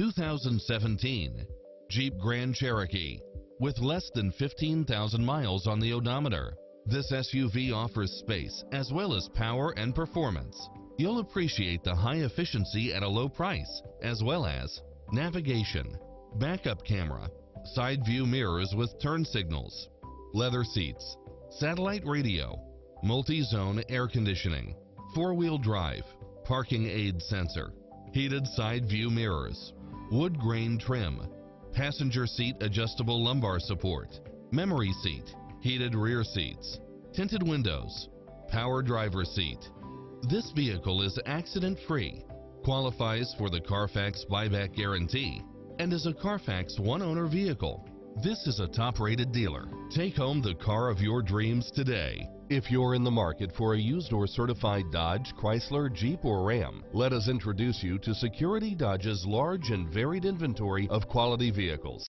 2017 Jeep Grand Cherokee. With less than 15,000 miles on the odometer, this SUV offers space as well as power and performance. You'll appreciate the high efficiency at a low price, as well as navigation, backup camera, side view mirrors with turn signals, leather seats, satellite radio, multi-zone air conditioning, four-wheel drive, parking aid sensor, heated side view mirrors, wood grain trim, passenger seat adjustable lumbar support, memory seat, heated rear seats, tinted windows, power driver seat. This vehicle is accident-free, qualifies for the Carfax buyback guarantee, and is a Carfax one-owner vehicle. This is a top-rated dealer. Take home the car of your dreams today. If you're in the market for a used or certified Dodge, Chrysler, Jeep, or Ram, let us introduce you to Security Dodge's large and varied inventory of quality vehicles.